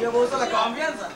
Eu vou usar a confiança.